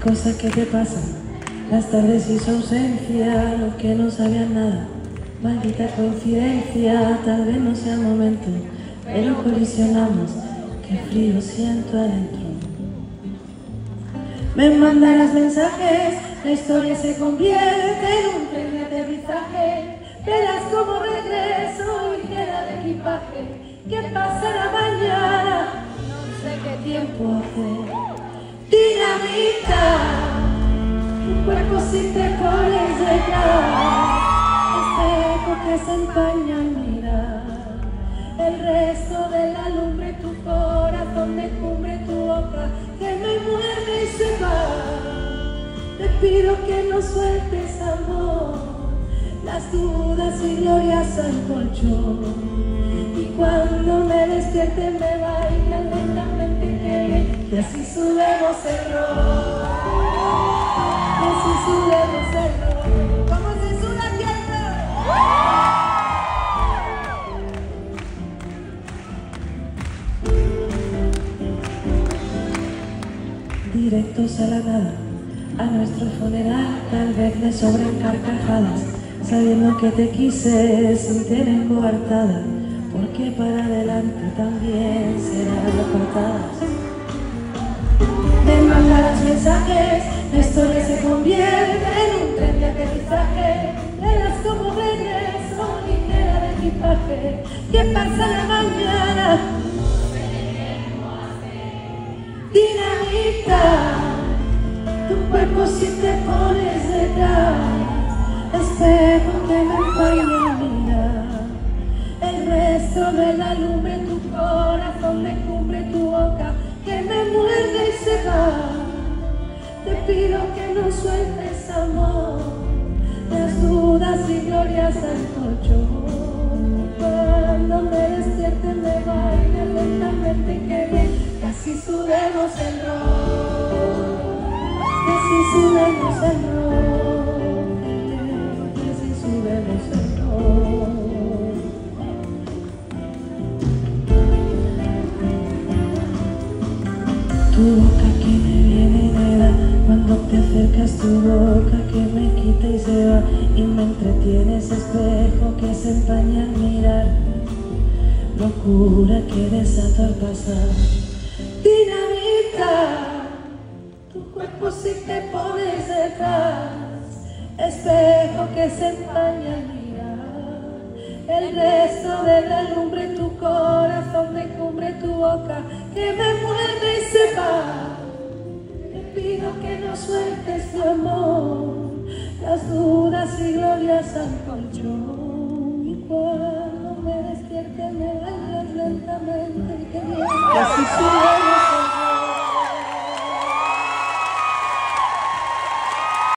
cosas que te pasan, las tardes y su ausencia, los que no sabían nada. Maldita coincidencia, tal vez no sea el momento, pero colisionamos, qué frío siento adentro. Me mandarás mensajes, la historia se convierte en un tren de aterrizaje. Verás como regreso y queda de equipaje. ¿Qué pasará mañana? No sé qué tiempo hace. Dinamita, tu cuerpo si te pones detrás. Espejo que se empaña al mirar. El resto de la lumbre, tu corazón me cubre tu boca, que me muerde y se va. Te pido que no sueltes amor, las dudas y glorias al colchón. Y cuando me despierte me baila lentamente que, que así subemos el rol. Directos a la nada, a nuestro funeral tal vez me sobran carcajadas, sabiendo que te quise sin tener coartada, porque para adelante también serán apartadas. Mensajes, la historia se convierte en un tren de aterrizaje, verás como regreso ligera de equipaje, ¿qué pasa la mañana? Dinamita, tu cuerpo si te pones detrás, espejo que me empaña mirar. El resto de la lumbre, tu corazón me cubre tu boca, que me muerde y se pido que no sueltes amor, las dudas y glorias al colchón. Cuando me despierte me baila lentamente que bien. Así subemos el rol, así subemos el rol, así subemos el rol. No te acercas tu boca que me quita y se va Y me entretienes espejo que se empaña al mirar. Locura que desato al pasar. Dinamita, tu cuerpo si te pones detrás. Espejo que se empaña al mirar. El resto de la lumbre tu corazón de cumbre tu boca Que me muerde y se va llegas al colchón y cuando me despiertes me bailas lentamente y te mientas.